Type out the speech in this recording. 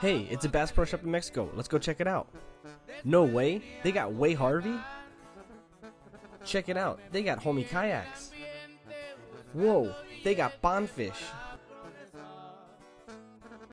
Hey, it's a Bass Pro Shop in Mexico. Let's go check it out. No way. They got Guy Harvey? Check it out. They got Hobie Kayaks. Whoa, they got Bonfish.